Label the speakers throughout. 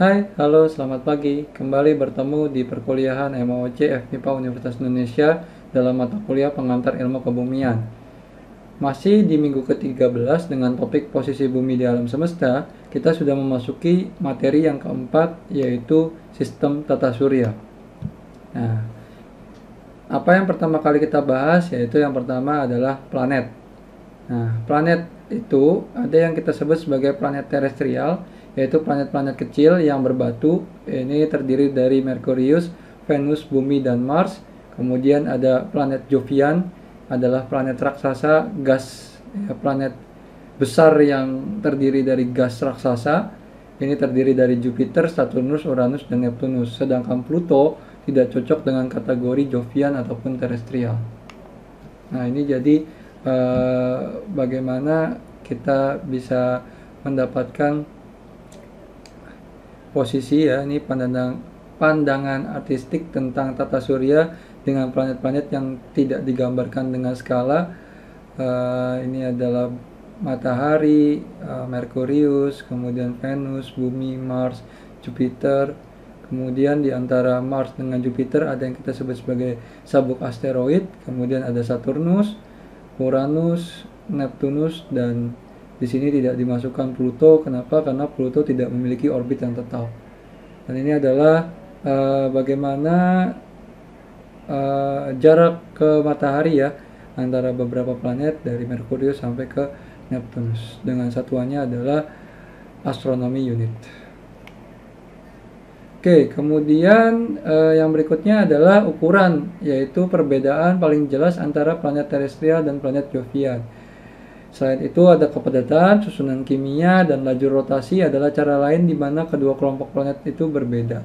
Speaker 1: Hai, halo, selamat pagi. Kembali bertemu di perkuliahan MOC FMIPA Universitas Indonesia dalam mata kuliah pengantar ilmu kebumian. Masih di minggu ke-13 dengan topik posisi bumi di alam semesta, kita sudah memasuki materi yang keempat yaitu sistem tata surya. Nah, apa yang pertama kali kita bahas yaitu yang pertama adalah planet. Nah, planet itu ada yang kita sebut sebagai planet terestrial yaitu planet-planet kecil yang berbatu. Ini terdiri dari Merkurius, Venus, Bumi, dan Mars. Kemudian ada planet Jovian, adalah planet raksasa, gas ya, planet besar yang terdiri dari gas raksasa. Ini terdiri dari Jupiter, Saturnus, Uranus, dan Neptunus. Sedangkan Pluto tidak cocok dengan kategori Jovian ataupun terestrial. Nah, ini jadi eh, bagaimana kita bisa mendapatkan posisi ya ini pandangan pandangan artistik tentang tata surya dengan planet-planet yang tidak digambarkan dengan skala. Uh, ini adalah matahari uh, Merkurius kemudian Venus Bumi Mars Jupiter. Kemudian di antara Mars dengan Jupiter ada yang kita sebut sebagai sabuk asteroid kemudian ada Saturnus Uranus Neptunus dan di sini tidak dimasukkan Pluto. Kenapa? Karena Pluto tidak memiliki orbit yang tetap. Dan ini adalah uh, bagaimana uh, jarak ke matahari ya antara beberapa planet dari Merkurius sampai ke Neptunus. Dengan satuannya adalah astronomi unit. Oke, kemudian uh, yang berikutnya adalah ukuran, yaitu perbedaan paling jelas antara planet terestrial dan planet Jovian. Selain itu ada kepadatan, susunan kimia, dan laju rotasi adalah cara lain di mana kedua kelompok planet itu berbeda.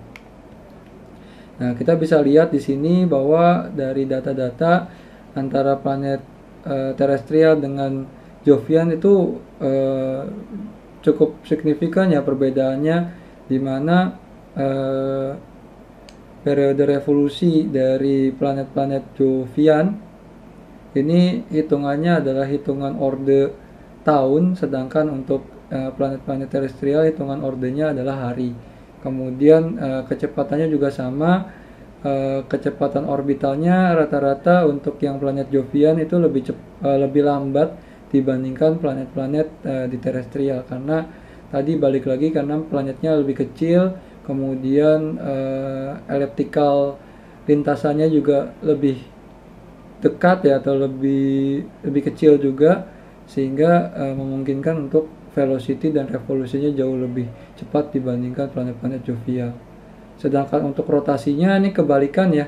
Speaker 1: Nah, kita bisa lihat di sini bahwa dari data-data antara planet e, terestrial dengan Jovian itu e, cukup signifikan ya perbedaannya di mana e, periode revolusi dari planet-planet Jovian ini hitungannya adalah hitungan orde tahun, sedangkan untuk planet-planet terestrial hitungan ordenya adalah hari. Kemudian uh, kecepatannya juga sama, uh, kecepatan orbitalnya rata-rata untuk yang planet Jovian itu lebih cep, lebih lambat dibandingkan planet-planet di terestrial karena tadi balik lagi karena planetnya lebih kecil, kemudian elliptical lintasannya juga lebih dekat ya atau lebih lebih kecil juga sehingga uh, memungkinkan untuk velocity dan revolusinya jauh lebih cepat dibandingkan planet-planet jovial. Sedangkan untuk rotasinya ini kebalikan ya,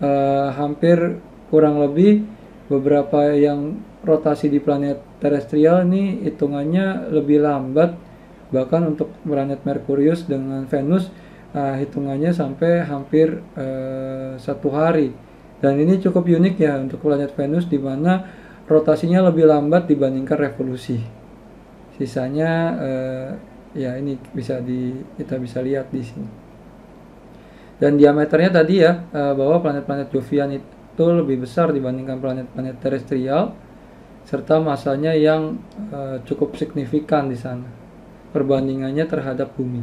Speaker 1: uh, hampir kurang lebih beberapa yang rotasi di planet terestrial ini hitungannya lebih lambat bahkan untuk planet Merkurius dengan Venus uh, hitungannya sampai hampir uh, satu hari dan ini cukup unik ya untuk planet Venus di mana rotasinya lebih lambat dibandingkan revolusi. Sisanya eh, ya ini bisa di kita bisa lihat di sini. Dan diameternya tadi ya eh, bahwa planet-planet Jovian itu lebih besar dibandingkan planet-planet terestrial serta masanya yang eh, cukup signifikan di sana perbandingannya terhadap bumi.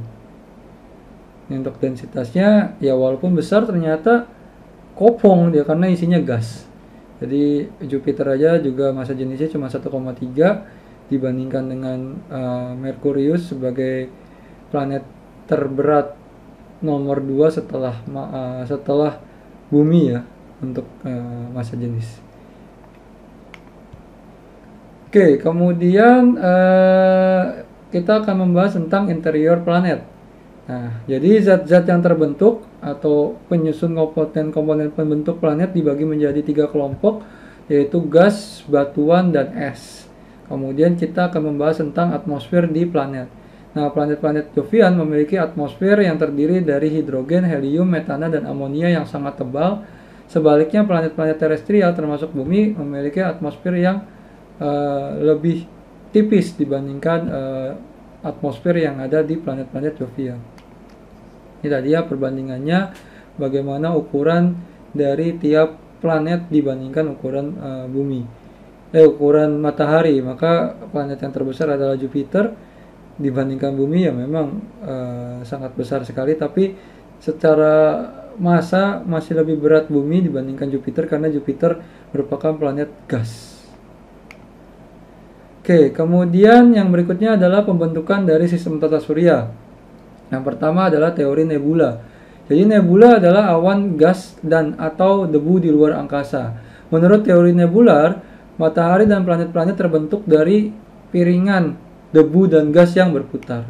Speaker 1: Untuk densitasnya ya walaupun besar ternyata kopong dia karena isinya gas. Jadi Jupiter aja juga masa jenisnya cuma 1,3 dibandingkan dengan uh, Merkurius sebagai planet terberat nomor 2 setelah uh, setelah Bumi ya untuk uh, masa jenis. Oke, kemudian uh, kita akan membahas tentang interior planet. Nah, jadi zat-zat yang terbentuk atau penyusun komponen-komponen pembentuk planet dibagi menjadi tiga kelompok, yaitu gas, batuan, dan es. Kemudian kita akan membahas tentang atmosfer di planet. Nah, planet-planet Jovian memiliki atmosfer yang terdiri dari hidrogen, helium, metana, dan amonia yang sangat tebal. Sebaliknya, planet-planet terestrial termasuk bumi memiliki atmosfer yang uh, lebih tipis dibandingkan uh, atmosfer yang ada di planet-planet Jovian. Ini tadi ya perbandingannya bagaimana ukuran dari tiap planet dibandingkan ukuran uh, bumi. Eh ukuran matahari, maka planet yang terbesar adalah Jupiter, dibandingkan bumi ya memang uh, sangat besar sekali tapi secara masa masih lebih berat bumi dibandingkan Jupiter karena Jupiter merupakan planet gas. Oke, kemudian yang berikutnya adalah pembentukan dari sistem tata surya. Yang pertama adalah teori nebula. Jadi nebula adalah awan gas dan atau debu di luar angkasa. Menurut teori nebular, matahari dan planet-planet terbentuk dari piringan debu dan gas yang berputar.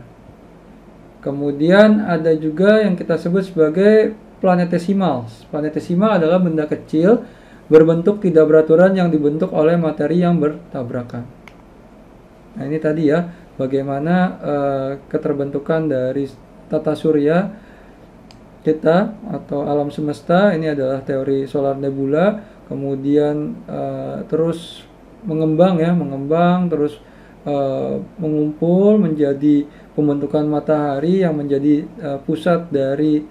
Speaker 1: Kemudian ada juga yang kita sebut sebagai planetesimal. Planetesimal adalah benda kecil berbentuk tidak beraturan yang dibentuk oleh materi yang bertabrakan. Nah, ini tadi ya, bagaimana uh, keterbentukan dari tata surya kita atau alam semesta. Ini adalah teori solar nebula. Kemudian uh, terus mengembang ya, mengembang terus uh, mengumpul menjadi pembentukan matahari yang menjadi uh, pusat dari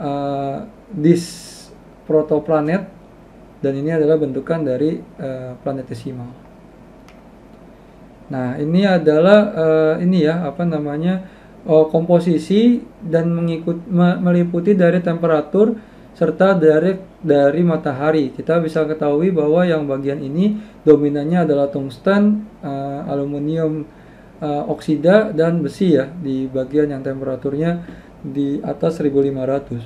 Speaker 1: uh, dis protoplanet dan ini adalah bentukan dari uh, planetesimal. Nah, ini adalah uh, ini ya apa namanya uh, komposisi dan mengikut me, meliputi dari temperatur serta dari dari matahari. Kita bisa ketahui bahwa yang bagian ini dominannya adalah tungsten, uh, aluminium uh, oksida dan besi ya di bagian yang temperaturnya di atas 1500.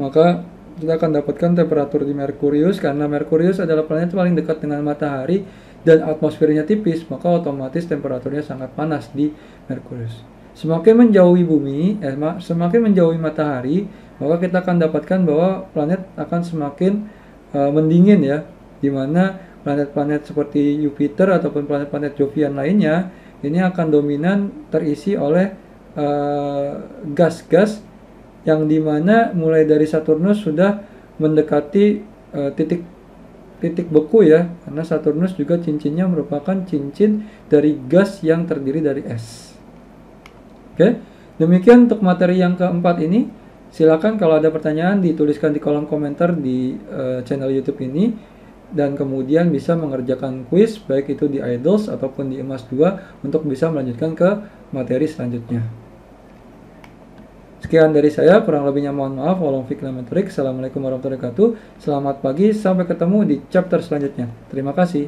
Speaker 1: Maka kita akan dapatkan temperatur di Merkurius karena Merkurius adalah planet paling dekat dengan matahari dan atmosfernya tipis, maka otomatis temperaturnya sangat panas di Merkurius. Semakin menjauhi bumi, eh, semakin menjauhi matahari, maka kita akan dapatkan bahwa planet akan semakin uh, mendingin ya, di mana planet-planet seperti Jupiter ataupun planet-planet Jovian lainnya ini akan dominan terisi oleh eh, gas-gas uh, yang di mana mulai dari Saturnus sudah mendekati uh, titik titik beku ya karena Saturnus juga cincinnya merupakan cincin dari gas yang terdiri dari es. Oke, demikian untuk materi yang keempat ini. Silakan kalau ada pertanyaan dituliskan di kolom komentar di uh, channel YouTube ini dan kemudian bisa mengerjakan kuis baik itu di Idols ataupun di Emas 2 untuk bisa melanjutkan ke materi selanjutnya. Sekian dari saya, kurang lebihnya mohon maaf. Assalamualaikum warahmatullahi wabarakatuh. Selamat pagi, sampai ketemu di chapter selanjutnya. Terima kasih.